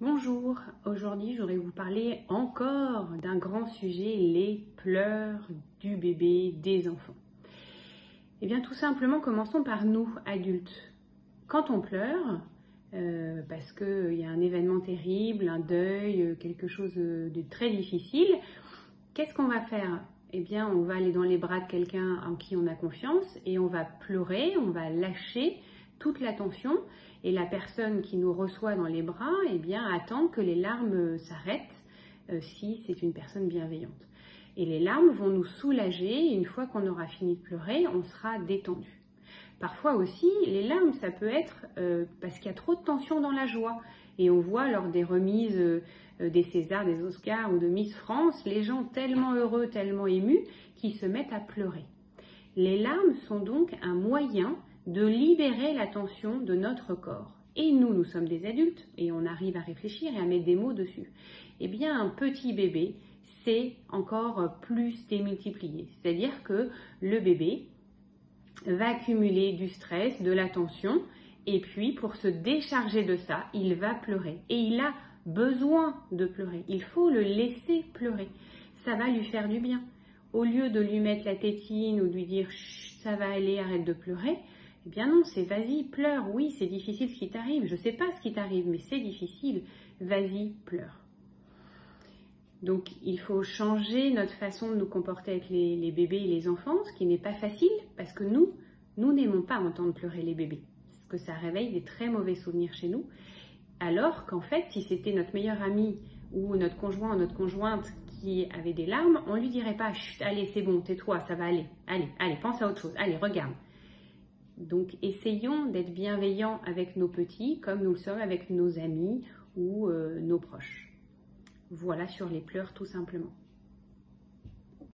Bonjour, aujourd'hui je voudrais vous parler encore d'un grand sujet, les pleurs du bébé, des enfants. Eh bien tout simplement commençons par nous, adultes. Quand on pleure, euh, parce qu'il y a un événement terrible, un deuil, quelque chose de très difficile, qu'est-ce qu'on va faire? Eh bien on va aller dans les bras de quelqu'un en qui on a confiance et on va pleurer, on va lâcher toute l'attention et la personne qui nous reçoit dans les bras eh bien, attend que les larmes s'arrêtent euh, si c'est une personne bienveillante. Et les larmes vont nous soulager une fois qu'on aura fini de pleurer, on sera détendu. Parfois aussi, les larmes, ça peut être euh, parce qu'il y a trop de tension dans la joie. Et on voit lors des remises euh, des Césars, des Oscars ou de Miss France, les gens tellement heureux, tellement émus, qui se mettent à pleurer. Les larmes sont donc un moyen de libérer la tension de notre corps. Et nous, nous sommes des adultes et on arrive à réfléchir et à mettre des mots dessus. Eh bien, un petit bébé, c'est encore plus démultiplié. C'est-à-dire que le bébé va accumuler du stress, de la tension, et puis pour se décharger de ça, il va pleurer. Et il a besoin de pleurer. Il faut le laisser pleurer. Ça va lui faire du bien. Au lieu de lui mettre la tétine ou de lui dire ça va aller, arrête de pleurer, eh bien non, c'est vas-y, pleure. Oui, c'est difficile ce qui t'arrive. Je ne sais pas ce qui t'arrive, mais c'est difficile. Vas-y, pleure. Donc il faut changer notre façon de nous comporter avec les, bébés et les enfants, ce qui n'est pas facile parce que nous, nous n'aimons pas entendre pleurer les bébés. Parce que ça réveille des très mauvais souvenirs chez nous. Alors qu'en fait, si c'était notre meilleur ami ou notre conjoint ou notre conjointe qui avait des larmes, on lui dirait pas Chut, allez, c'est bon, tais-toi, ça va aller. Allez, allez, pense à autre chose. Allez, regarde. Donc essayons d'être bienveillants avec nos petits comme nous le sommes avec nos amis ou euh, nos proches. Voilà sur les pleurs tout simplement.